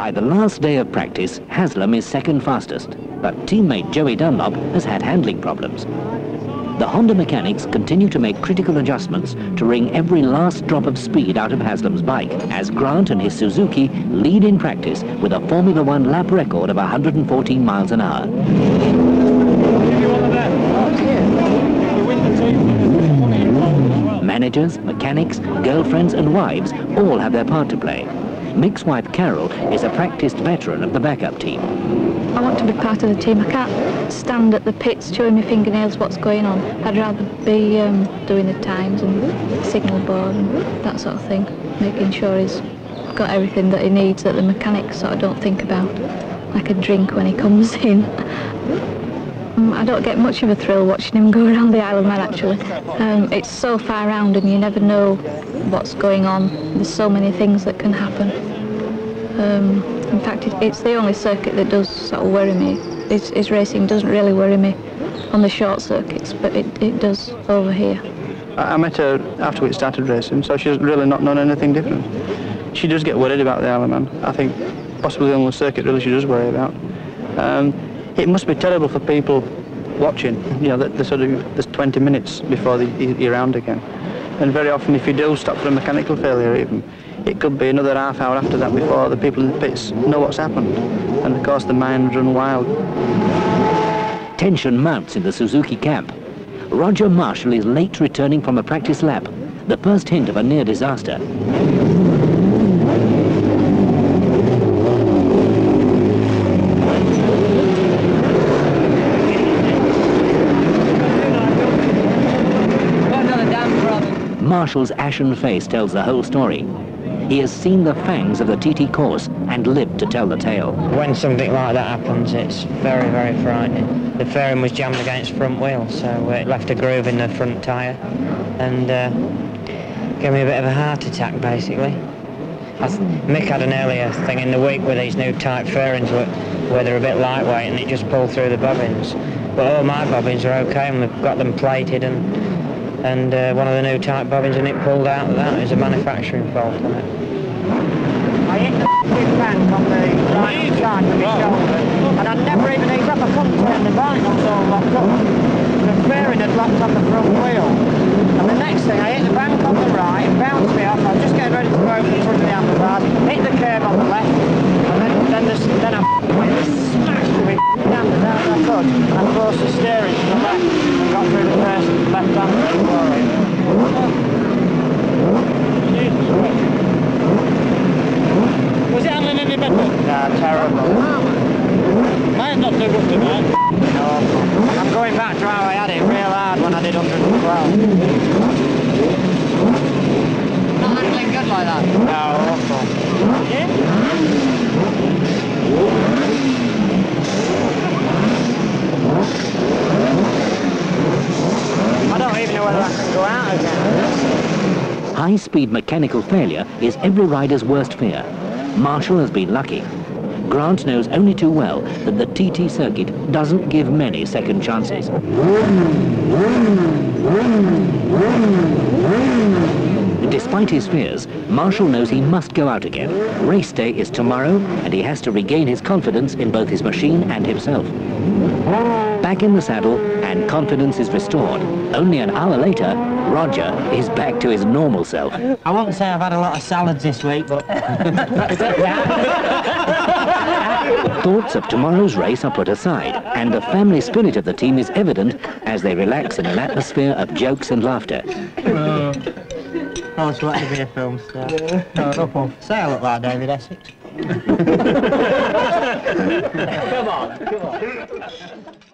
By the last day of practice, Haslam is second fastest, but teammate Joey Dunlop has had handling problems. The Honda mechanics continue to make critical adjustments to wring every last drop of speed out of Haslam's bike, as Grant and his Suzuki lead in practice with a Formula One lap record of 114 miles an hour. Managers, mechanics, girlfriends and wives all have their part to play. Mick's wife Carol is a practiced veteran of the backup team. I want to be part of the team. I can't stand at the pits chewing my fingernails what's going on. I'd rather be um, doing the times and signal board and that sort of thing, making sure he's got everything that he needs that the mechanics sort of don't think about, like a drink when he comes in. I don't get much of a thrill watching him go around the Isle of Man actually. Um, it's so far around and you never know what's going on. There's so many things that can happen. Um, in fact, it, it's the only circuit that does sort of worry me. His, his racing doesn't really worry me on the short circuits, but it, it does over here. I met her after we started racing, so she's really not known anything different. She does get worried about the Isle of Man. I think possibly the only circuit really she does worry about. Um, it must be terrible for people watching, you know, the, the sort of, there's 20 minutes before the, you're around again. And very often if you do stop for a mechanical failure even, it could be another half hour after that before the people in the pits know what's happened. And of course the mind run wild. Tension mounts in the Suzuki camp. Roger Marshall is late returning from a practice lap, the first hint of a near disaster. Marshall's ashen face tells the whole story. He has seen the fangs of the TT course and lived to tell the tale. When something like that happens, it's very, very frightening. The fairing was jammed against front wheel, so it left a groove in the front tyre and uh, gave me a bit of a heart attack, basically. Mick had an earlier thing in the week with these new type fairings where they're a bit lightweight and it just pulled through the bobbins. But all my bobbins are okay and we've got them plated and and uh, one of the new type bobbins and it pulled out of that is a manufacturing fault on it. I hit the bank on the right side with my shoulder and I'd never even eased up, I couldn't turn the bike, I was all locked up. The fairing had locked on the front wheel and the next thing I hit the bank on the right, it bounced me off, I was just getting ready to go over the front of the handlebars, hit the curb on the left and then, then, the, then I went smashed with my hand as hard as I could and forced the steering to the left and got through the first left hand Was it handling any better? Nah, terrible. Mine's not so good tonight. No, I'm going back to how I had it real hard when I did 112. Not handling good like that? No, awful. I don't even know whether I can go out again. High-speed mechanical failure is every rider's worst fear. Marshall has been lucky. Grant knows only too well that the TT circuit doesn't give many second chances. Despite his fears, Marshall knows he must go out again. Race day is tomorrow, and he has to regain his confidence in both his machine and himself. Back in the saddle, and confidence is restored. Only an hour later, Roger is back to his normal self. I won't say I've had a lot of salads this week, but... Thoughts of tomorrow's race are put aside, and the family spirit of the team is evident as they relax in an atmosphere of jokes and laughter. Uh, Oh, I was wanting to be a film star. No, no problem. Say I look like David Essex. come on, come on.